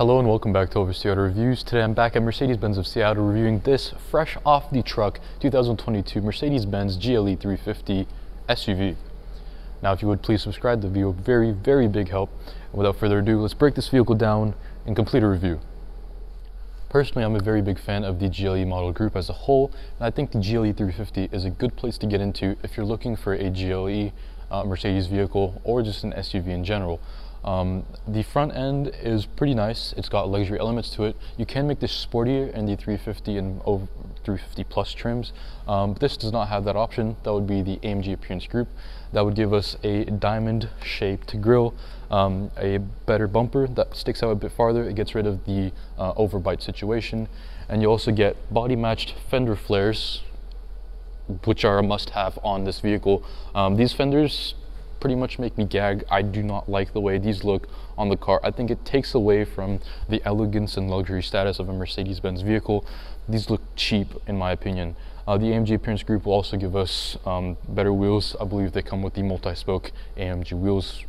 Hello and welcome back to Oversteer Auto Reviews. Today I'm back at Mercedes-Benz of Seattle reviewing this fresh off the truck 2022 Mercedes-Benz GLE 350 SUV. Now if you would please subscribe, be a very, very big help. And without further ado, let's break this vehicle down and complete a review. Personally, I'm a very big fan of the GLE model group as a whole, and I think the GLE 350 is a good place to get into if you're looking for a GLE uh, Mercedes vehicle or just an SUV in general. Um, the front end is pretty nice. It's got luxury elements to it. You can make this sportier in the 350 and over 350 plus trims. Um, this does not have that option. That would be the AMG Appearance Group. That would give us a diamond shaped grille, um, a better bumper that sticks out a bit farther. It gets rid of the uh, overbite situation. And you also get body matched fender flares, which are a must have on this vehicle. Um, these fenders pretty much make me gag. I do not like the way these look on the car. I think it takes away from the elegance and luxury status of a Mercedes-Benz vehicle. These look cheap in my opinion. Uh, the AMG Appearance Group will also give us um, better wheels. I believe they come with the multi-spoke AMG wheels.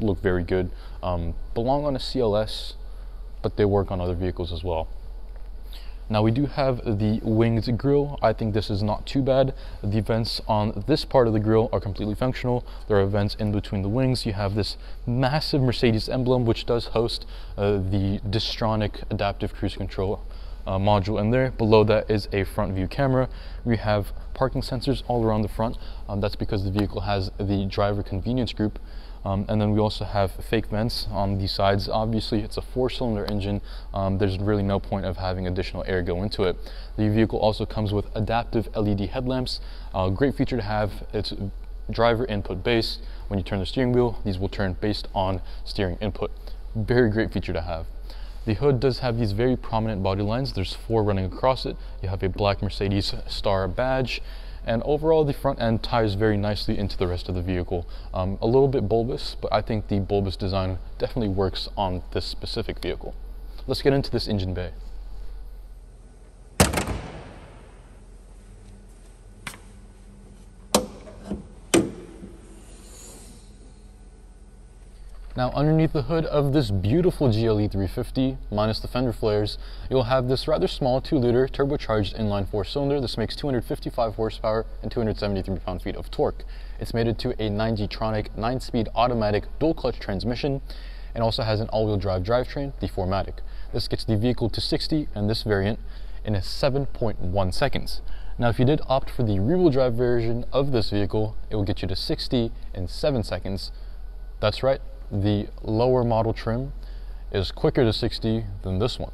Look very good. Um, belong on a CLS, but they work on other vehicles as well. Now we do have the winged grille. I think this is not too bad. The vents on this part of the grille are completely functional. There are vents in between the wings. You have this massive Mercedes emblem, which does host uh, the Distronic adaptive cruise control uh, module in there. Below that is a front view camera. We have parking sensors all around the front. Um, that's because the vehicle has the driver convenience group um, and then we also have fake vents on the sides. Obviously, it's a four-cylinder engine. Um, there's really no point of having additional air go into it. The vehicle also comes with adaptive LED headlamps. Uh, great feature to have. It's driver input based. When you turn the steering wheel, these will turn based on steering input. Very great feature to have. The hood does have these very prominent body lines. There's four running across it. You have a black Mercedes star badge and overall, the front end ties very nicely into the rest of the vehicle. Um, a little bit bulbous, but I think the bulbous design definitely works on this specific vehicle. Let's get into this engine bay. Now underneath the hood of this beautiful GLE 350, minus the fender flares, you'll have this rather small 2-liter turbocharged inline 4-cylinder. This makes 255 horsepower and 273 pound-feet of torque. It's mated to a 9G-tronic 9-speed automatic dual-clutch transmission and also has an all-wheel drive drivetrain, the 4MATIC. This gets the vehicle to 60 and this variant in 7.1 seconds. Now if you did opt for the rear-wheel drive version of this vehicle, it will get you to 60 in 7 seconds. That's right, the lower model trim is quicker to 60 than this one.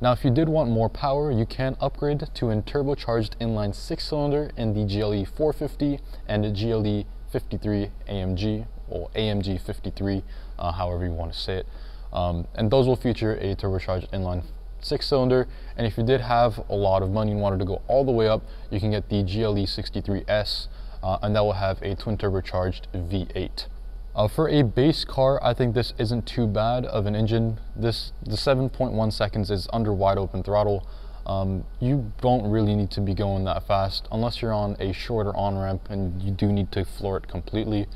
Now, if you did want more power, you can upgrade to a turbocharged inline six cylinder in the GLE 450 and the GLE 53 AMG or AMG 53, uh, however you want to say it. Um, and those will feature a turbocharged inline six cylinder. And if you did have a lot of money and wanted to go all the way up, you can get the GLE 63S, uh, and that will have a twin turbocharged V8. Uh, for a base car, I think this isn't too bad of an engine. This The 7.1 seconds is under wide open throttle. Um, you don't really need to be going that fast unless you're on a shorter on-ramp and you do need to floor it completely.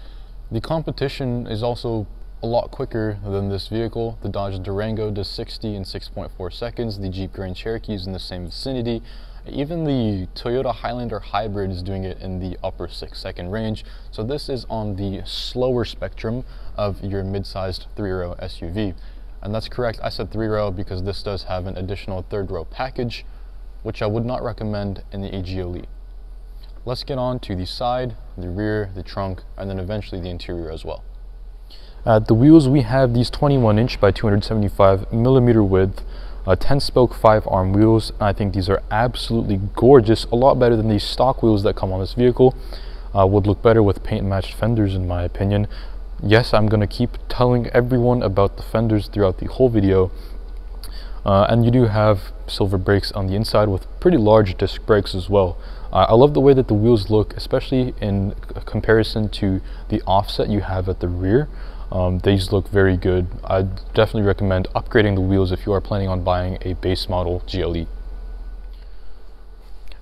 The competition is also a lot quicker than this vehicle. The Dodge Durango does 60 in 6.4 seconds. The Jeep Grand Cherokee is in the same vicinity. Even the Toyota Highlander Hybrid is doing it in the upper six second range. So this is on the slower spectrum of your mid-sized three-row SUV. And that's correct, I said three-row because this does have an additional third row package, which I would not recommend in the AGLE. Let's get on to the side, the rear, the trunk, and then eventually the interior as well. At the wheels, we have these 21 inch by 275 millimeter width uh, 10 spoke 5 arm wheels. I think these are absolutely gorgeous, a lot better than these stock wheels that come on this vehicle. Uh, would look better with paint matched fenders in my opinion. Yes, I'm going to keep telling everyone about the fenders throughout the whole video. Uh, and you do have silver brakes on the inside with pretty large disc brakes as well. Uh, I love the way that the wheels look, especially in comparison to the offset you have at the rear. Um, these look very good. I definitely recommend upgrading the wheels if you are planning on buying a base model GLE.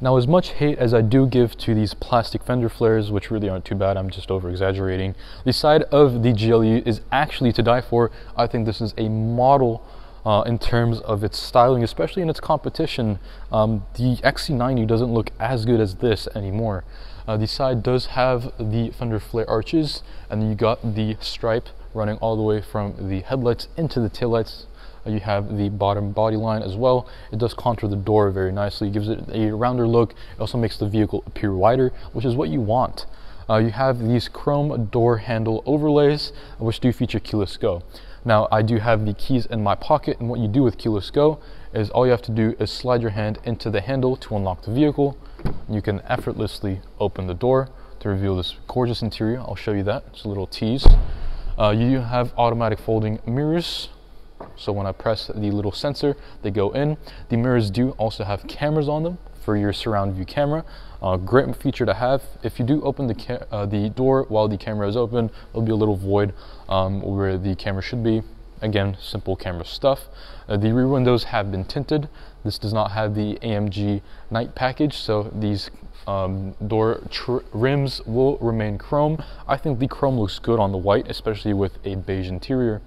Now as much hate as I do give to these plastic fender flares, which really aren't too bad, I'm just over exaggerating, the side of the GLE is actually to die for. I think this is a model uh, in terms of its styling, especially in its competition. Um, the XC90 doesn't look as good as this anymore. Uh, the side does have the fender flare arches, and you got the stripe running all the way from the headlights into the taillights. Uh, you have the bottom body line as well. It does contour the door very nicely, gives it a rounder look. It also makes the vehicle appear wider, which is what you want. Uh, you have these chrome door handle overlays, which do feature keyless go. Now I do have the keys in my pocket and what you do with keyless go is all you have to do is slide your hand into the handle to unlock the vehicle. You can effortlessly open the door to reveal this gorgeous interior. I'll show you that, it's a little tease. Uh, you have automatic folding mirrors. So when I press the little sensor, they go in. The mirrors do also have cameras on them for your surround view camera. Uh, great feature to have. If you do open the, uh, the door while the camera is open, there'll be a little void um, where the camera should be. Again, simple camera stuff. Uh, the rear windows have been tinted. This does not have the AMG night package, so these um, door rims will remain chrome. I think the chrome looks good on the white, especially with a beige interior.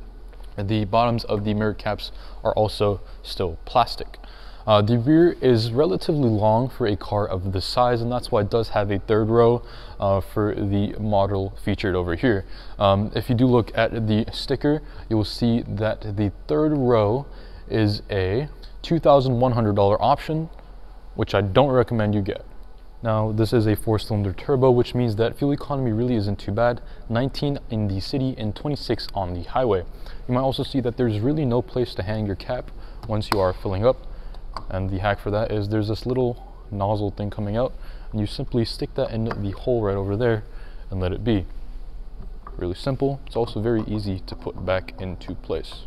The bottoms of the mirror caps are also still plastic. Uh, the rear is relatively long for a car of this size and that's why it does have a third row uh, for the model featured over here. Um, if you do look at the sticker, you will see that the third row is a $2,100 option, which I don't recommend you get. Now, this is a four-cylinder turbo, which means that fuel economy really isn't too bad. 19 in the city and 26 on the highway. You might also see that there's really no place to hang your cap once you are filling up. And the hack for that is there's this little nozzle thing coming out and you simply stick that in the hole right over there and let it be. Really simple. It's also very easy to put back into place.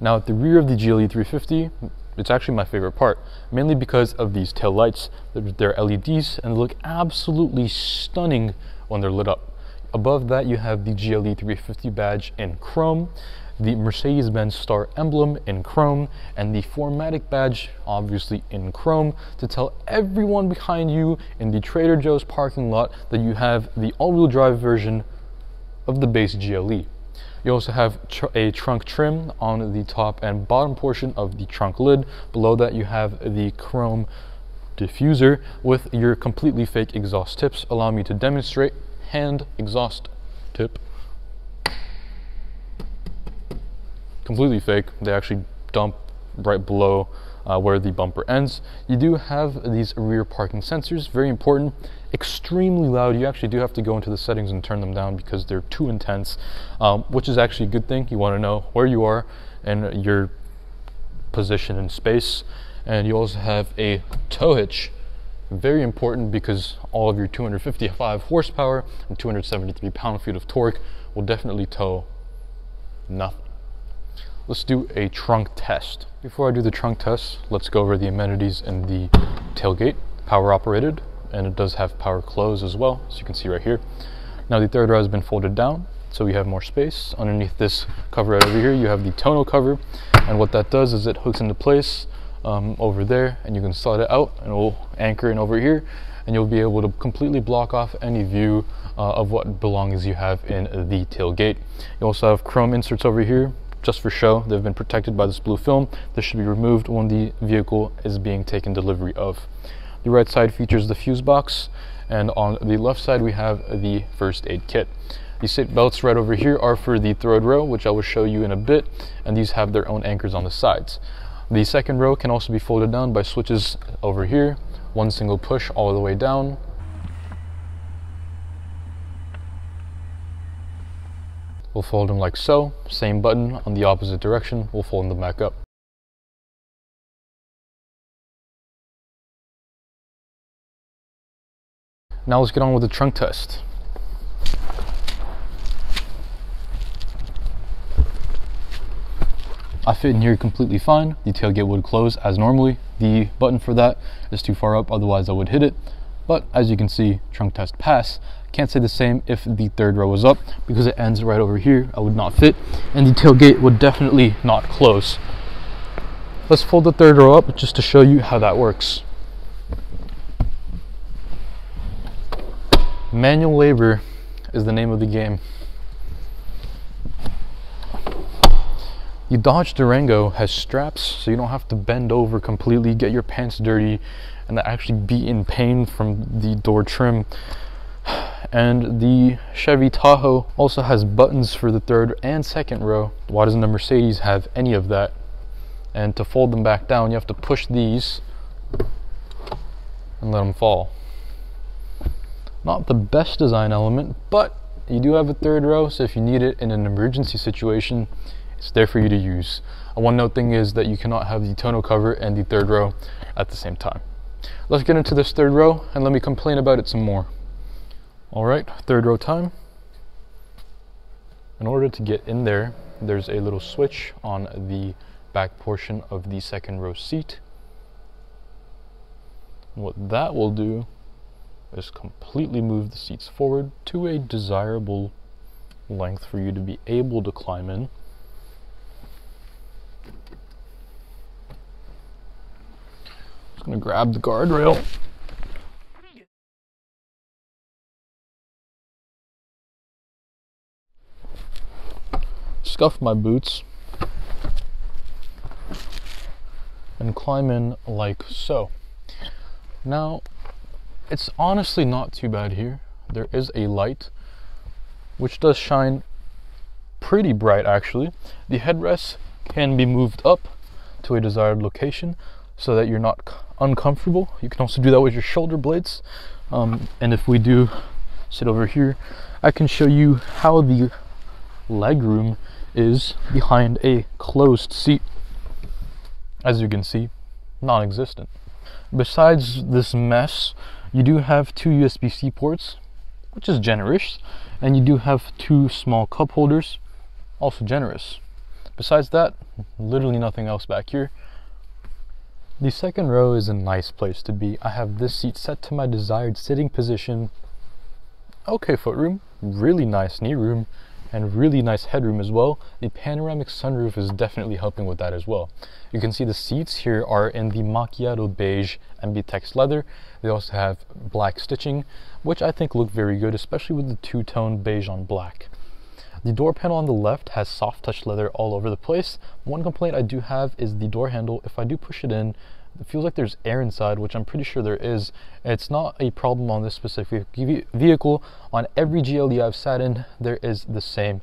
Now at the rear of the GLE 350, it's actually my favorite part, mainly because of these tail lights. They're LEDs and they look absolutely stunning when they're lit up. Above that, you have the GLE 350 badge in chrome the Mercedes-Benz star emblem in chrome, and the 4MATIC badge obviously in chrome to tell everyone behind you in the Trader Joe's parking lot that you have the all-wheel drive version of the base GLE. You also have tr a trunk trim on the top and bottom portion of the trunk lid. Below that you have the chrome diffuser with your completely fake exhaust tips. Allow me to demonstrate hand exhaust tip completely fake. They actually dump right below uh, where the bumper ends. You do have these rear parking sensors, very important, extremely loud. You actually do have to go into the settings and turn them down because they're too intense, um, which is actually a good thing. You want to know where you are and your position in space. And you also have a tow hitch, very important because all of your 255 horsepower and 273 pound-feet of torque will definitely tow nothing let's do a trunk test. Before I do the trunk test, let's go over the amenities in the tailgate, power operated, and it does have power close as well, as you can see right here. Now the third row has been folded down, so we have more space. Underneath this cover right over here, you have the tonneau cover, and what that does is it hooks into place um, over there, and you can slide it out, and it will anchor in over here, and you'll be able to completely block off any view uh, of what belongings you have in the tailgate. You also have chrome inserts over here just for show. They've been protected by this blue film. This should be removed when the vehicle is being taken delivery of. The right side features the fuse box, and on the left side we have the first aid kit. The seat belts right over here are for the third row, which I will show you in a bit, and these have their own anchors on the sides. The second row can also be folded down by switches over here, one single push all the way down, We'll fold them like so, same button on the opposite direction, we'll fold them back up. Now let's get on with the trunk test. I fit in here completely fine. The tailgate would close as normally. The button for that is too far up, otherwise I would hit it. But as you can see, trunk test pass. Can't say the same if the third row was up because it ends right over here. I would not fit and the tailgate would definitely not close. Let's fold the third row up just to show you how that works. Manual labor is the name of the game. The Dodge Durango has straps so you don't have to bend over completely, get your pants dirty, and actually be in pain from the door trim. And the Chevy Tahoe also has buttons for the third and second row. Why doesn't the Mercedes have any of that? And to fold them back down, you have to push these and let them fall. Not the best design element, but you do have a third row, so if you need it in an emergency situation, it's there for you to use. A one note thing is that you cannot have the tonneau cover and the third row at the same time. Let's get into this third row and let me complain about it some more. All right, third row time. In order to get in there, there's a little switch on the back portion of the second row seat. What that will do is completely move the seats forward to a desirable length for you to be able to climb in. Just gonna grab the guardrail. Scuff my boots and climb in like so. Now, it's honestly not too bad here. There is a light which does shine pretty bright actually. The headrest can be moved up to a desired location so that you're not uncomfortable. You can also do that with your shoulder blades. Um, and if we do sit over here, I can show you how the leg room is behind a closed seat. As you can see, non-existent. Besides this mess, you do have two USB-C ports, which is generous, and you do have two small cup holders, also generous. Besides that, literally nothing else back here. The second row is a nice place to be. I have this seat set to my desired sitting position. Okay footroom, really nice knee room, and really nice headroom as well. The panoramic sunroof is definitely helping with that as well. You can see the seats here are in the macchiato beige MB-Tex leather. They also have black stitching, which I think look very good, especially with the two-tone beige on black. The door panel on the left has soft touch leather all over the place. One complaint I do have is the door handle. If I do push it in, it feels like there's air inside, which I'm pretty sure there is. It's not a problem on this specific vehicle. On every GLE I've sat in, there is the same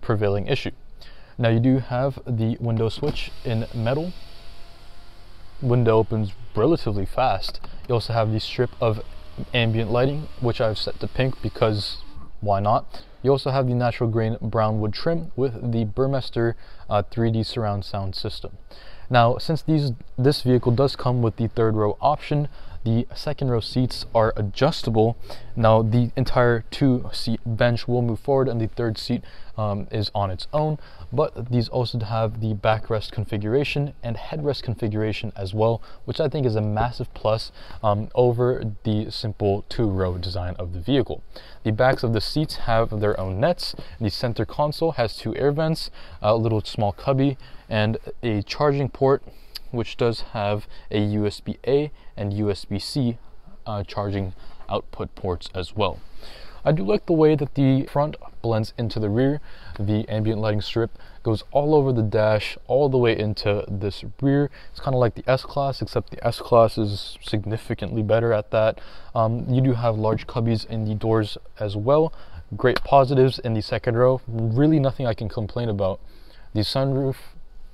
prevailing issue. Now you do have the window switch in metal. Window opens relatively fast. You also have the strip of ambient lighting, which I've set to pink because why not? You also have the natural grain brown wood trim with the Burmester uh, 3D surround sound system. Now, since these this vehicle does come with the third row option, the second row seats are adjustable. Now the entire two seat bench will move forward and the third seat um, is on its own, but these also have the backrest configuration and headrest configuration as well, which I think is a massive plus um, over the simple two row design of the vehicle. The backs of the seats have their own nets. The center console has two air vents, a little small cubby, and a charging port which does have a USB A and USB C uh, charging output ports as well. I do like the way that the front blends into the rear. The ambient lighting strip goes all over the dash, all the way into this rear. It's kind of like the S-Class, except the S-Class is significantly better at that. Um, you do have large cubbies in the doors as well. Great positives in the second row. Really nothing I can complain about. The sunroof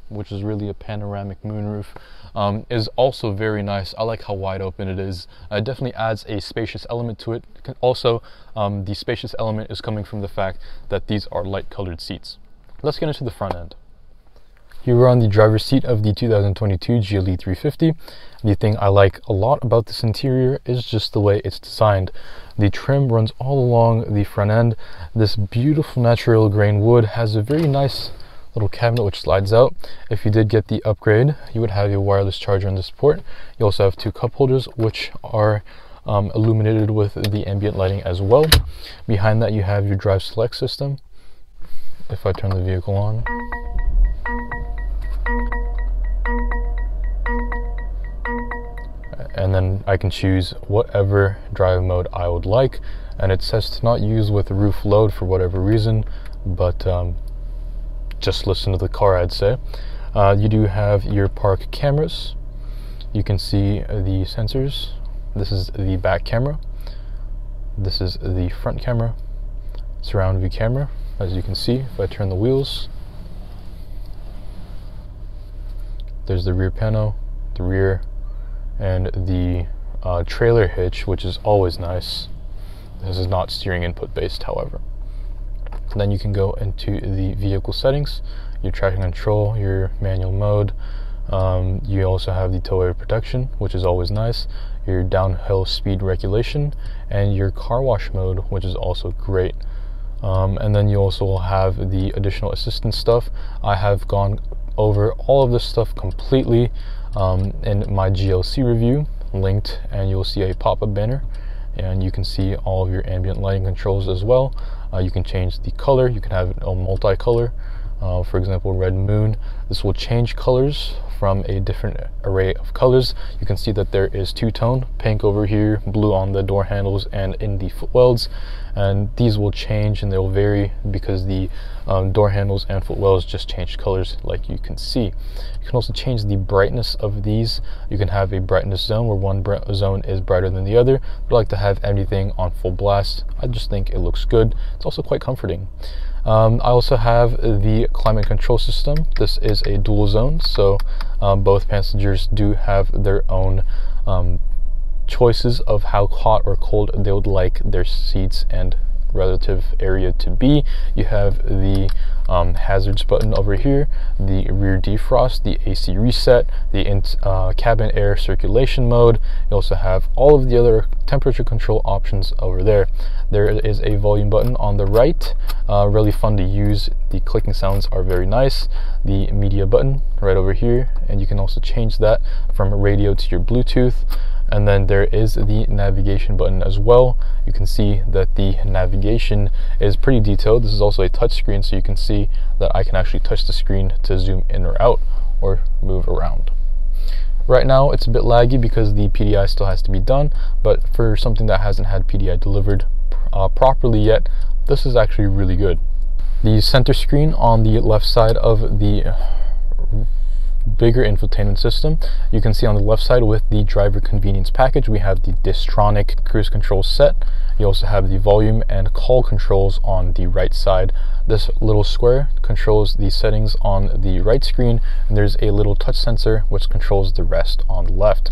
which is really a panoramic moonroof, um, is also very nice. I like how wide open it is. It definitely adds a spacious element to it. Also, um, the spacious element is coming from the fact that these are light colored seats. Let's get into the front end. Here we're on the driver's seat of the 2022 GLE 350. The thing I like a lot about this interior is just the way it's designed. The trim runs all along the front end. This beautiful natural grain wood has a very nice little cabinet which slides out. If you did get the upgrade, you would have your wireless charger on this port. You also have two cup holders which are um, illuminated with the ambient lighting as well. Behind that you have your drive select system. If I turn the vehicle on. and then I can choose whatever drive mode I would like and it says to not use with roof load for whatever reason but um, just listen to the car, I'd say. Uh, you do have your park cameras. You can see the sensors. This is the back camera. This is the front camera, surround view camera. As you can see, if I turn the wheels, there's the rear panel, the rear, and the uh, trailer hitch, which is always nice. This is not steering input based, however. Then you can go into the vehicle settings, your traction control, your manual mode. Um, you also have the tow-away protection, which is always nice your downhill speed regulation, and your car wash mode, which is also great. Um, and then you also have the additional assistance stuff. I have gone over all of this stuff completely um, in my GLC review, linked, and you'll see a pop-up banner and you can see all of your ambient lighting controls as well. Uh, you can change the color, you can have a multicolor, uh, for example, red moon. This will change colors from a different array of colors. You can see that there is two-tone, pink over here, blue on the door handles and in the footwells. And these will change and they'll vary because the um, door handles and footwells just change colors like you can see. You can also change the brightness of these. You can have a brightness zone where one zone is brighter than the other. I like to have everything on full blast. I just think it looks good. It's also quite comforting. Um, I also have the climate control system. This is a dual zone, so um, both passengers do have their own um, choices of how hot or cold they would like their seats and relative area to be. You have the um, hazards button over here, the rear defrost, the AC reset, the in, uh, cabin air circulation mode. You also have all of the other temperature control options over there. There is a volume button on the right, uh, really fun to use. The clicking sounds are very nice. The media button right over here, and you can also change that from radio to your Bluetooth and then there is the navigation button as well. You can see that the navigation is pretty detailed. This is also a touch screen so you can see that I can actually touch the screen to zoom in or out or move around. Right now it's a bit laggy because the PDI still has to be done but for something that hasn't had PDI delivered uh, properly yet this is actually really good. The center screen on the left side of the bigger infotainment system. You can see on the left side with the driver convenience package, we have the Distronic cruise control set. You also have the volume and call controls on the right side. This little square controls the settings on the right screen, and there's a little touch sensor which controls the rest on the left.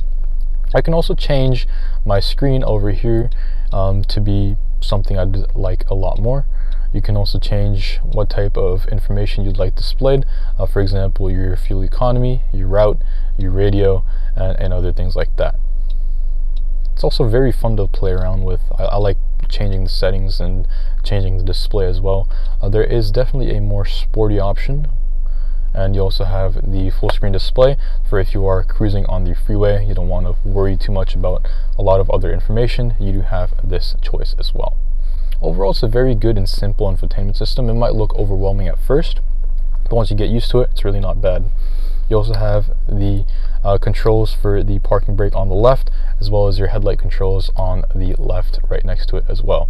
I can also change my screen over here um, to be something I'd like a lot more. You can also change what type of information you'd like displayed. Uh, for example, your fuel economy, your route, your radio, and, and, other things like that. It's also very fun to play around with. I, I like changing the settings and changing the display as well. Uh, there is definitely a more sporty option and you also have the full screen display for if you are cruising on the freeway you don't want to worry too much about a lot of other information you do have this choice as well Overall, it's a very good and simple infotainment system. It might look overwhelming at first, but once you get used to it, it's really not bad. You also have the uh, controls for the parking brake on the left, as well as your headlight controls on the left right next to it as well.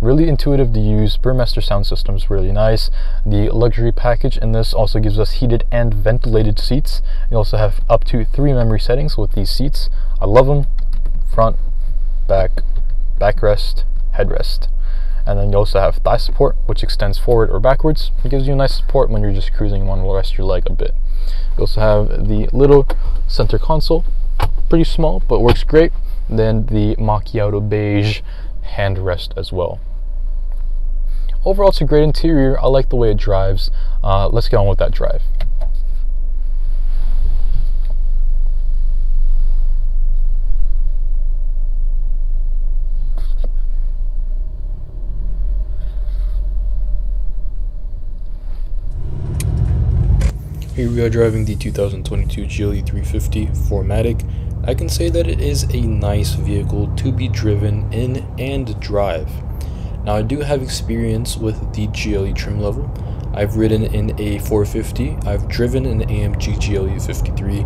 Really intuitive to use. Burmester sound system is really nice. The luxury package in this also gives us heated and ventilated seats. You also have up to three memory settings with these seats. I love them. Front, back, backrest, headrest. And then you also have thigh support, which extends forward or backwards. It gives you a nice support when you're just cruising. You want to rest your leg a bit. You also have the little center console, pretty small, but works great. Then the macchiato beige handrest as well. Overall, it's a great interior. I like the way it drives. Uh, let's get on with that drive. Here we are driving the 2022 GLE 350 4MATIC. I can say that it is a nice vehicle to be driven in and drive. Now I do have experience with the GLE trim level. I've ridden in a 450, I've driven an AMG GLE 53,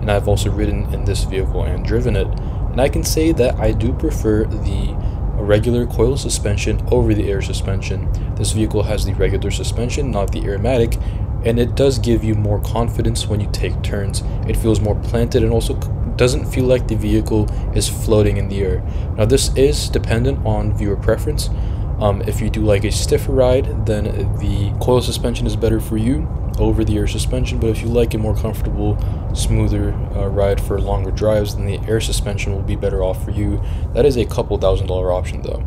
and I've also ridden in this vehicle and driven it. And I can say that I do prefer the regular coil suspension over the air suspension. This vehicle has the regular suspension, not the airmatic, and it does give you more confidence when you take turns. It feels more planted and also doesn't feel like the vehicle is floating in the air. Now this is dependent on viewer preference. Um, if you do like a stiffer ride, then the coil suspension is better for you over the air suspension, but if you like a more comfortable, smoother uh, ride for longer drives, then the air suspension will be better off for you. That is a couple thousand dollar option though.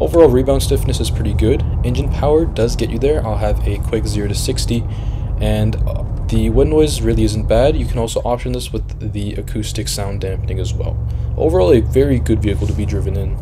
Overall rebound stiffness is pretty good. Engine power does get you there. I'll have a quick 0 to 60 and uh, the wind noise really isn't bad. You can also option this with the acoustic sound dampening as well. Overall, a very good vehicle to be driven in.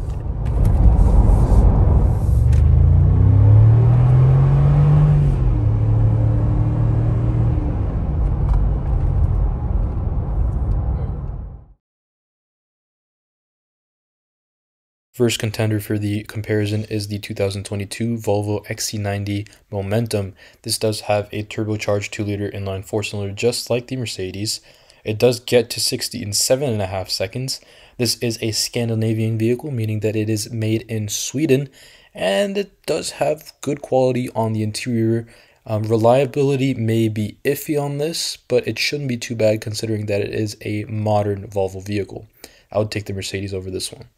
First contender for the comparison is the 2022 Volvo XC90 Momentum. This does have a turbocharged 2-liter inline 4-cylinder just like the Mercedes. It does get to 60 in 7.5 seconds. This is a Scandinavian vehicle, meaning that it is made in Sweden, and it does have good quality on the interior. Um, reliability may be iffy on this, but it shouldn't be too bad considering that it is a modern Volvo vehicle. I would take the Mercedes over this one.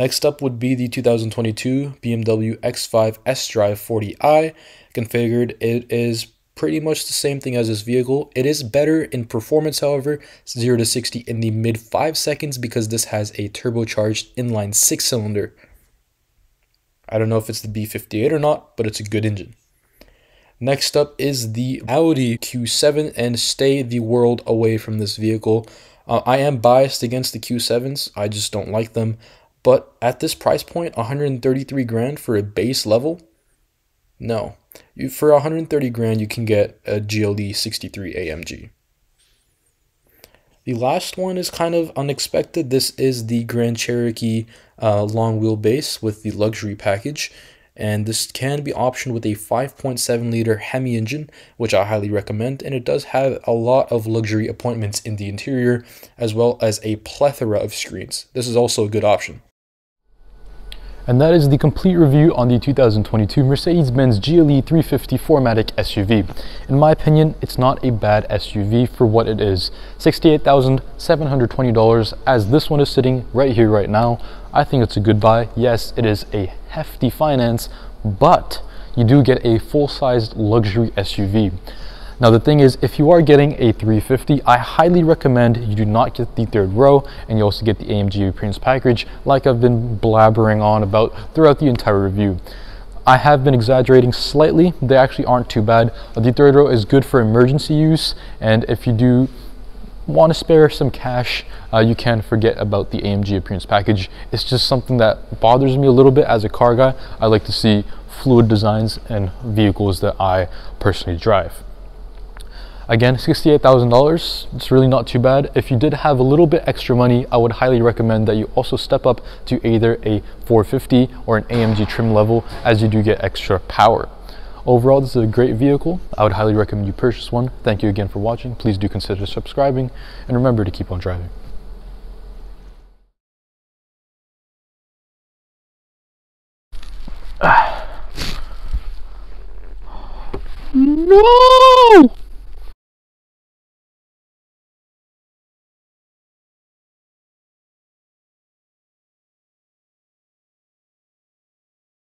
Next up would be the 2022 BMW X5 S-Drive 40i. Configured, it is pretty much the same thing as this vehicle. It is better in performance, however, 0 to 60 in the mid 5 seconds because this has a turbocharged inline 6 cylinder. I don't know if it's the B58 or not, but it's a good engine. Next up is the Audi Q7 and stay the world away from this vehicle. Uh, I am biased against the Q7s. I just don't like them. But at this price point, 133 grand for a base level? No. You, for 130 grand, you can get a GLE 63 AMG. The last one is kind of unexpected. This is the Grand Cherokee uh, long wheelbase with the luxury package. And this can be optioned with a 5.7 liter Hemi engine, which I highly recommend. And it does have a lot of luxury appointments in the interior, as well as a plethora of screens. This is also a good option. And that is the complete review on the 2022 Mercedes-Benz GLE 350 4MATIC SUV. In my opinion, it's not a bad SUV for what it is. $68,720 as this one is sitting right here right now. I think it's a good buy. Yes, it is a hefty finance, but you do get a full-sized luxury SUV. Now the thing is, if you are getting a 350, I highly recommend you do not get the third row and you also get the AMG Appearance package like I've been blabbering on about throughout the entire review. I have been exaggerating slightly, they actually aren't too bad. The third row is good for emergency use and if you do want to spare some cash, uh, you can forget about the AMG Appearance package. It's just something that bothers me a little bit as a car guy. I like to see fluid designs and vehicles that I personally drive. Again, $68,000, it's really not too bad. If you did have a little bit extra money, I would highly recommend that you also step up to either a 450 or an AMG trim level as you do get extra power. Overall, this is a great vehicle. I would highly recommend you purchase one. Thank you again for watching. Please do consider subscribing and remember to keep on driving. no!